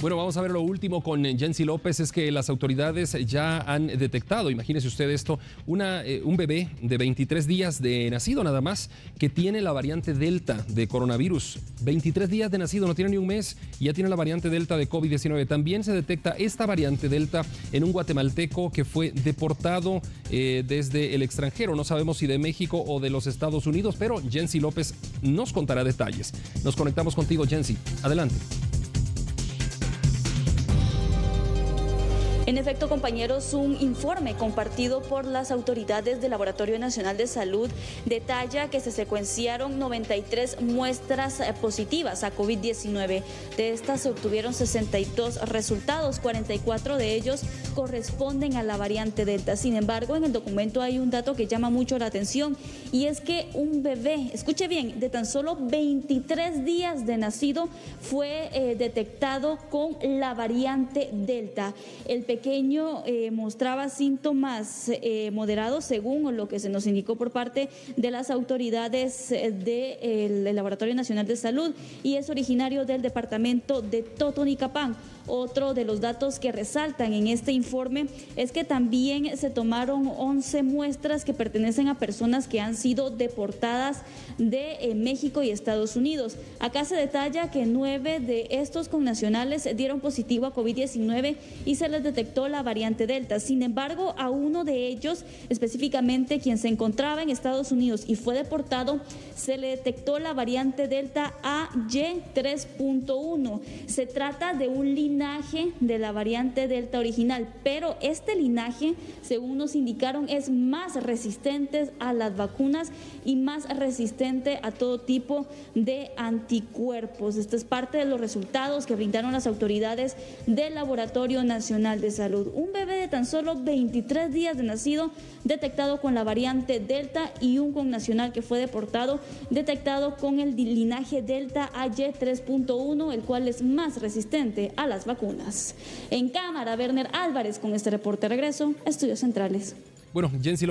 Bueno, vamos a ver lo último con Jensi López. Es que las autoridades ya han detectado, imagínese usted esto, una, eh, un bebé de 23 días de nacido nada más que tiene la variante Delta de coronavirus. 23 días de nacido, no tiene ni un mes, ya tiene la variante Delta de COVID-19. También se detecta esta variante Delta en un guatemalteco que fue deportado eh, desde el extranjero. No sabemos si de México o de los Estados Unidos, pero Jensi López nos contará detalles. Nos conectamos contigo, Jensi. Adelante. En efecto, compañeros, un informe compartido por las autoridades del Laboratorio Nacional de Salud detalla que se secuenciaron 93 muestras eh, positivas a COVID-19. De estas se obtuvieron 62 resultados, 44 de ellos corresponden a la variante Delta. Sin embargo, en el documento hay un dato que llama mucho la atención y es que un bebé, escuche bien, de tan solo 23 días de nacido fue eh, detectado con la variante Delta. El pequeño eh, mostraba síntomas eh, moderados según lo que se nos indicó por parte de las autoridades del Laboratorio Nacional de Salud y es originario del departamento de Totonicapán. Otro de los datos que resaltan en este informe es que también se tomaron 11 muestras que pertenecen a personas que han sido deportadas de eh, México y Estados Unidos. Acá se detalla que nueve de estos connacionales dieron positivo a COVID-19 y se les detectó la variante Delta. Sin embargo, a uno de ellos, específicamente quien se encontraba en Estados Unidos y fue deportado, se le detectó la variante Delta AY3.1. Se trata de un linaje de la variante Delta original, pero este linaje, según nos indicaron, es más resistente a las vacunas y más resistente a todo tipo de anticuerpos. Esto es parte de los resultados que brindaron las autoridades del Laboratorio Nacional de Salud. Un bebé de tan solo 23 días de nacido detectado con la variante Delta y un connacional que fue deportado detectado con el linaje Delta AY3.1, el cual es más resistente a las vacunas. En cámara, Werner Álvarez con este reporte regreso, Estudios Centrales. Bueno, Jensi